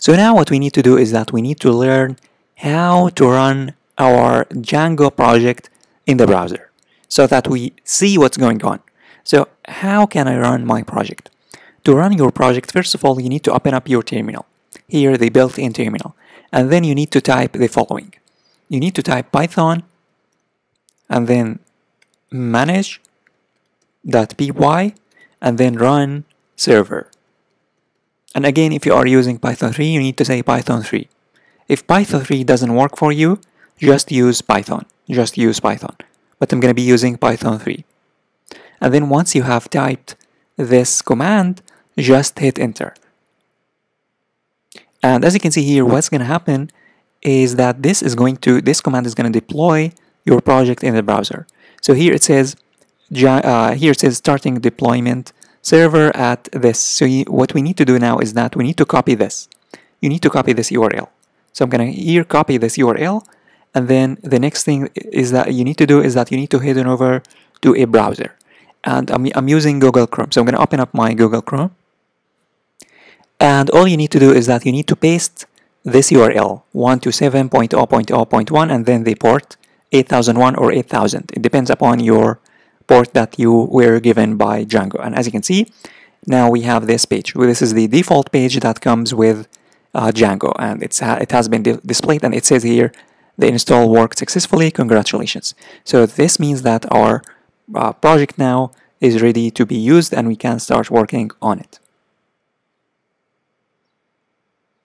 So now what we need to do is that we need to learn how to run our Django project in the browser so that we see what's going on. So how can I run my project? To run your project, first of all, you need to open up your terminal. Here, the built-in terminal. And then you need to type the following. You need to type python and then manage.py and then run server. And again, if you are using Python 3, you need to say Python 3. If Python 3 doesn't work for you, just use Python. Just use Python. But I'm going to be using Python 3. And then once you have typed this command, just hit enter. And as you can see here, what's going to happen is that this is going to, this command is going to deploy your project in the browser. So here it says, uh, here it says starting deployment server at this. So you, what we need to do now is that we need to copy this. You need to copy this URL. So I'm going to here copy this URL. And then the next thing is that you need to do is that you need to head on over to a browser. And I'm, I'm using Google Chrome. So I'm going to open up my Google Chrome. And all you need to do is that you need to paste this URL 127.0.0.1 and then the port 8001 or 8000. It depends upon your port that you were given by Django. And as you can see, now we have this page. This is the default page that comes with uh, Django and it's ha it has been displayed and it says here the install worked successfully. Congratulations. So this means that our uh, project now is ready to be used and we can start working on it.